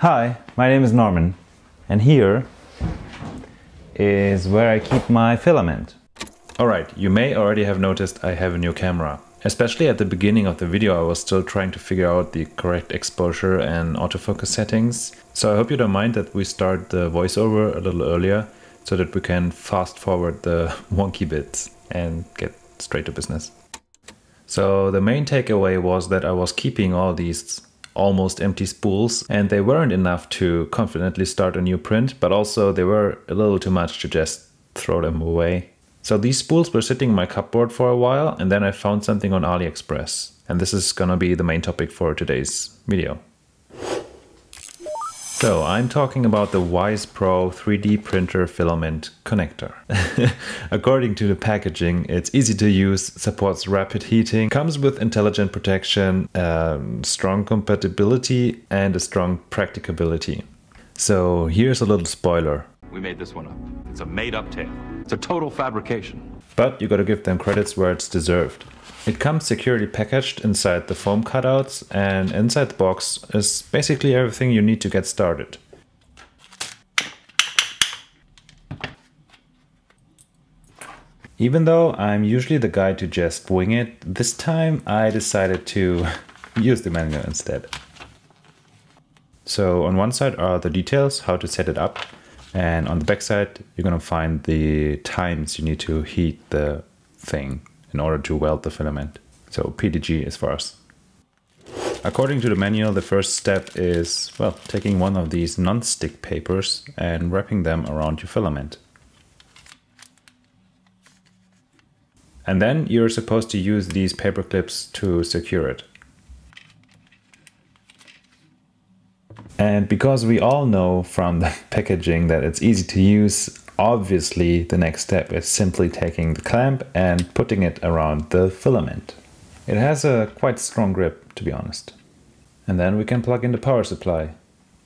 Hi, my name is Norman, and here is where I keep my filament. Alright, you may already have noticed I have a new camera. Especially at the beginning of the video I was still trying to figure out the correct exposure and autofocus settings. So I hope you don't mind that we start the voiceover a little earlier so that we can fast forward the wonky bits and get straight to business. So the main takeaway was that I was keeping all these almost empty spools and they weren't enough to confidently start a new print, but also they were a little too much to just throw them away. So these spools were sitting in my cupboard for a while and then I found something on AliExpress. And this is gonna be the main topic for today's video. So I'm talking about the Wise Pro 3D printer filament connector. According to the packaging, it's easy to use, supports rapid heating, comes with intelligent protection, um, strong compatibility and a strong practicability. So here's a little spoiler. We made this one up. It's a made up tale. It's a total fabrication. But you gotta give them credits where it's deserved. It comes securely packaged inside the foam cutouts and inside the box is basically everything you need to get started. Even though I'm usually the guy to just wing it, this time I decided to use the manual instead. So on one side are the details, how to set it up, and on the back side you're gonna find the times you need to heat the thing in order to weld the filament. So PETG is for us. According to the manual, the first step is, well, taking one of these non-stick papers and wrapping them around your filament. And then you're supposed to use these paper clips to secure it. And because we all know from the packaging that it's easy to use, obviously the next step is simply taking the clamp and putting it around the filament. It has a quite strong grip, to be honest. And then we can plug in the power supply.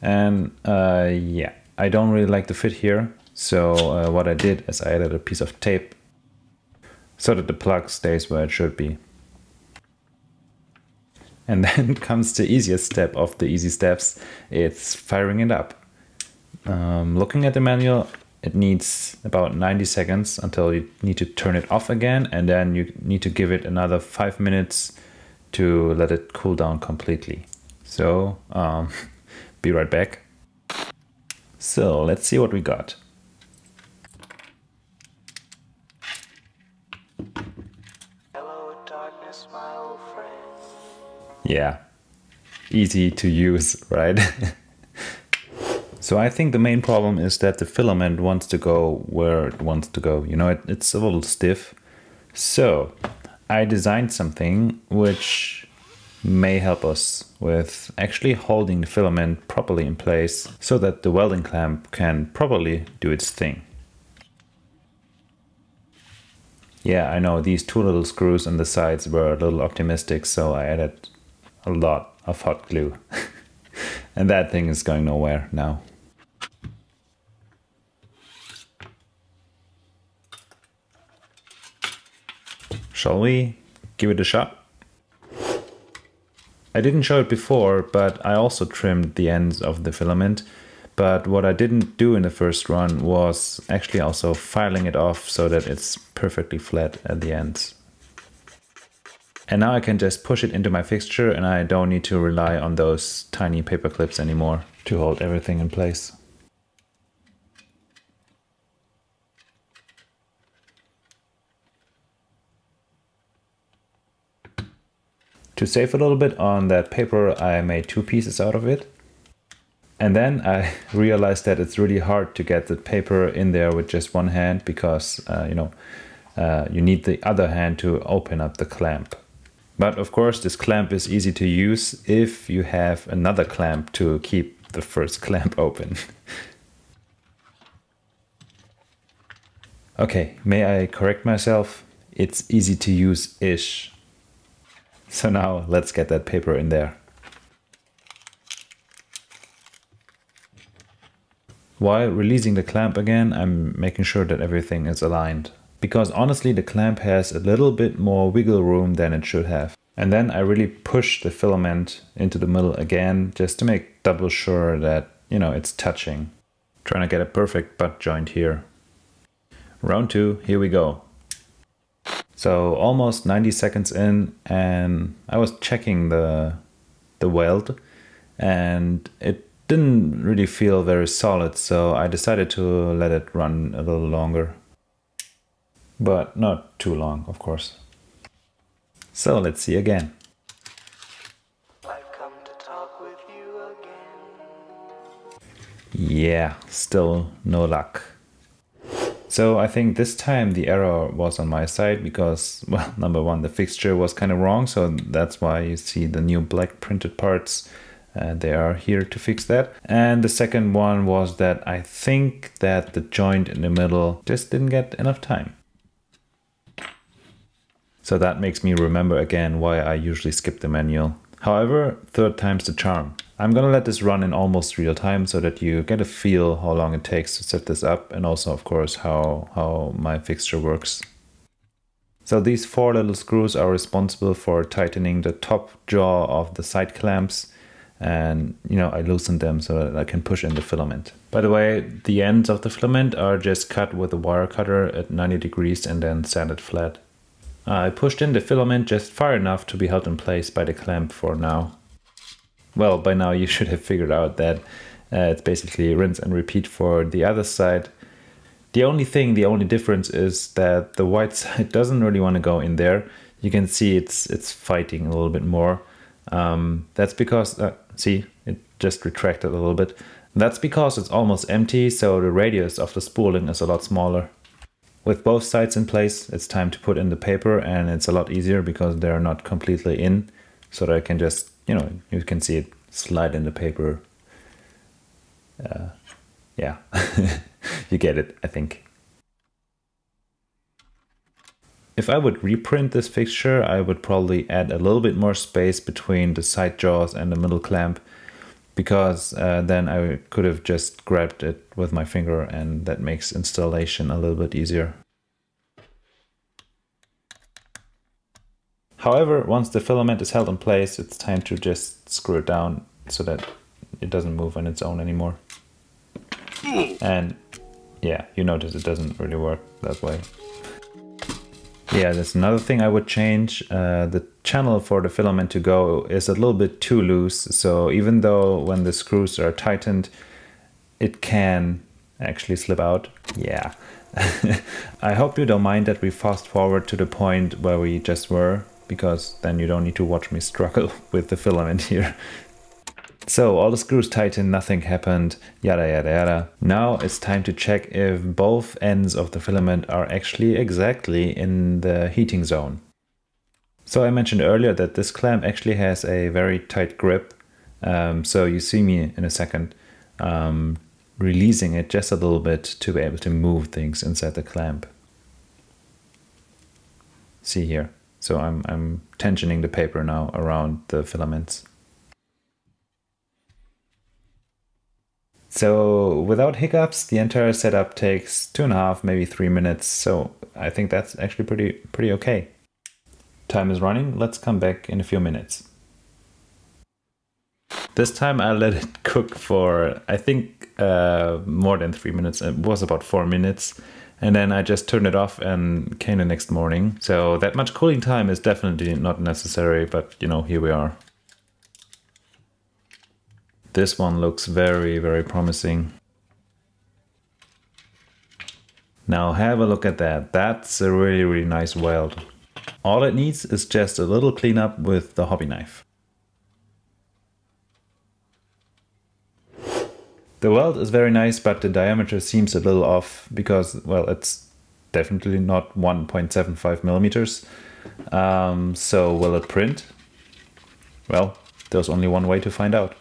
And uh, yeah, I don't really like the fit here. So uh, what I did is I added a piece of tape so that the plug stays where it should be. And then comes the easiest step of the easy steps. It's firing it up. Um, looking at the manual, it needs about 90 seconds until you need to turn it off again and then you need to give it another five minutes to let it cool down completely. So um, be right back. So let's see what we got. Hello, darkness, my old friend. Yeah, easy to use, right? So I think the main problem is that the filament wants to go where it wants to go. You know, it, it's a little stiff. So I designed something which may help us with actually holding the filament properly in place so that the welding clamp can properly do its thing. Yeah, I know these two little screws on the sides were a little optimistic, so I added a lot of hot glue. and that thing is going nowhere now. Shall we give it a shot? I didn't show it before, but I also trimmed the ends of the filament. But what I didn't do in the first run was actually also filing it off so that it's perfectly flat at the ends. And now I can just push it into my fixture and I don't need to rely on those tiny paper clips anymore to hold everything in place. To save a little bit on that paper, I made two pieces out of it. And then I realized that it's really hard to get the paper in there with just one hand because, uh, you know, uh, you need the other hand to open up the clamp. But of course, this clamp is easy to use if you have another clamp to keep the first clamp open. okay, may I correct myself? It's easy to use-ish. So now let's get that paper in there. While releasing the clamp again, I'm making sure that everything is aligned. Because honestly, the clamp has a little bit more wiggle room than it should have. And then I really push the filament into the middle again, just to make double sure that, you know, it's touching. Trying to get a perfect butt joint here. Round two, here we go. So almost 90 seconds in and I was checking the, the weld and it didn't really feel very solid, so I decided to let it run a little longer. But not too long, of course. So let's see again. I've come to talk with you again. Yeah, still no luck. So I think this time the error was on my side because, well, number one, the fixture was kind of wrong, so that's why you see the new black printed parts. Uh, they are here to fix that. And the second one was that I think that the joint in the middle just didn't get enough time. So that makes me remember again why I usually skip the manual. However, third time's the charm. I'm gonna let this run in almost real time so that you get a feel how long it takes to set this up and also of course how, how my fixture works. So these four little screws are responsible for tightening the top jaw of the side clamps and you know I loosened them so that I can push in the filament. By the way, the ends of the filament are just cut with a wire cutter at 90 degrees and then sanded flat. I pushed in the filament just far enough to be held in place by the clamp for now. Well, by now you should have figured out that uh, it's basically rinse and repeat for the other side. The only thing, the only difference is that the white side doesn't really want to go in there. You can see it's it's fighting a little bit more. Um, that's because, uh, see, it just retracted a little bit. That's because it's almost empty, so the radius of the spooling is a lot smaller. With both sides in place, it's time to put in the paper and it's a lot easier because they're not completely in. So that I can just, you know, you can see it slide in the paper. Uh, yeah, you get it, I think. If I would reprint this fixture, I would probably add a little bit more space between the side jaws and the middle clamp because uh, then I could have just grabbed it with my finger and that makes installation a little bit easier. However, once the filament is held in place, it's time to just screw it down so that it doesn't move on its own anymore. And yeah, you notice it doesn't really work that way. Yeah, that's another thing I would change. Uh, the channel for the filament to go is a little bit too loose. So even though when the screws are tightened, it can actually slip out. Yeah. I hope you don't mind that we fast forward to the point where we just were, because then you don't need to watch me struggle with the filament here. So all the screws tightened, nothing happened, yada yada yada. Now it's time to check if both ends of the filament are actually exactly in the heating zone. So I mentioned earlier that this clamp actually has a very tight grip. Um, so you see me in a second um, releasing it just a little bit to be able to move things inside the clamp. See here. So I'm, I'm tensioning the paper now around the filaments. So without hiccups, the entire setup takes two and a half, maybe three minutes. So I think that's actually pretty pretty okay. Time is running. Let's come back in a few minutes. This time I let it cook for I think uh, more than three minutes. It was about four minutes. And then I just turned it off and came the next morning. So that much cooling time is definitely not necessary, but you know, here we are. This one looks very, very promising. Now have a look at that. That's a really, really nice weld. All it needs is just a little cleanup with the hobby knife. The weld is very nice, but the diameter seems a little off because, well, it's definitely not 1.75 millimeters. Um, so will it print? Well, there's only one way to find out.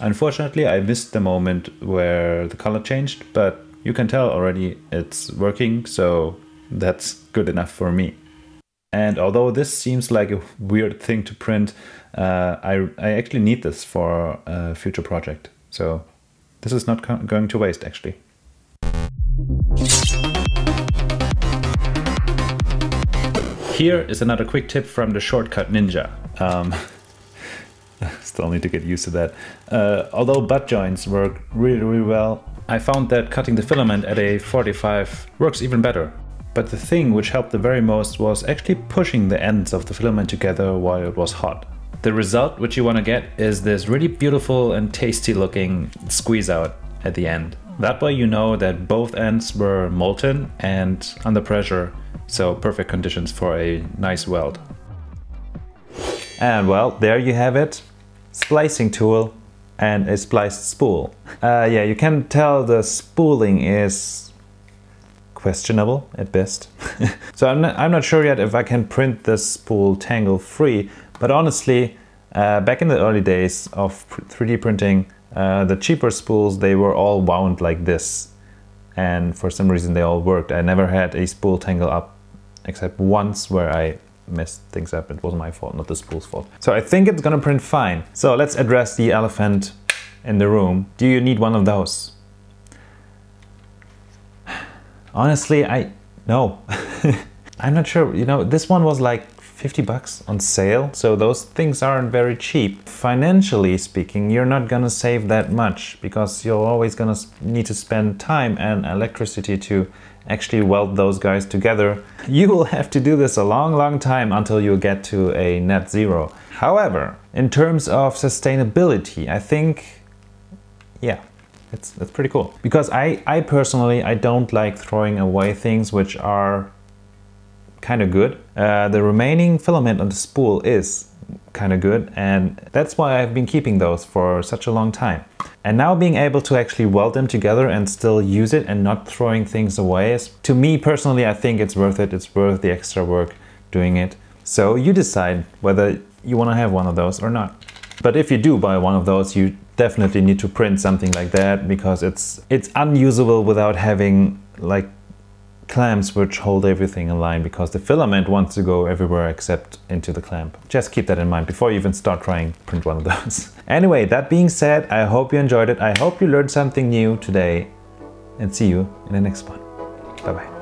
Unfortunately, I missed the moment where the color changed, but you can tell already it's working, so that's good enough for me. And although this seems like a weird thing to print, uh, I, I actually need this for a future project. So this is not going to waste actually. Here is another quick tip from the Shortcut Ninja. Um, still need to get used to that. Uh, although butt joints work really, really well, I found that cutting the filament at a 45 works even better. But the thing which helped the very most was actually pushing the ends of the filament together while it was hot. The result which you want to get is this really beautiful and tasty looking squeeze out at the end. That way you know that both ends were molten and under pressure, so perfect conditions for a nice weld. And well, there you have it. Splicing tool and a spliced spool. Uh, yeah, you can tell the spooling is questionable at best. so I'm not, I'm not sure yet if I can print this spool tangle free, but honestly, uh, back in the early days of 3D printing, uh, the cheaper spools, they were all wound like this. And for some reason they all worked. I never had a spool tangle up except once where I messed things up. It wasn't my fault, not the spool's fault. So I think it's gonna print fine. So let's address the elephant in the room. Do you need one of those? Honestly, I no. I'm not sure. You know, this one was like 50 bucks on sale, so those things aren't very cheap. Financially speaking, you're not gonna save that much because you're always gonna need to spend time and electricity to actually weld those guys together. You will have to do this a long, long time until you get to a net zero. However, in terms of sustainability, I think, yeah, it's, it's pretty cool. Because I, I personally, I don't like throwing away things which are kind of good. Uh, the remaining filament on the spool is kind of good and that's why I've been keeping those for such a long time. And now being able to actually weld them together and still use it and not throwing things away is, to me personally, I think it's worth it. It's worth the extra work doing it. So you decide whether you want to have one of those or not. But if you do buy one of those, you definitely need to print something like that because it's it's unusable without having like clamps which hold everything in line because the filament wants to go everywhere except into the clamp. Just keep that in mind before you even start trying print one of those. anyway, that being said, I hope you enjoyed it. I hope you learned something new today and see you in the next one. Bye bye.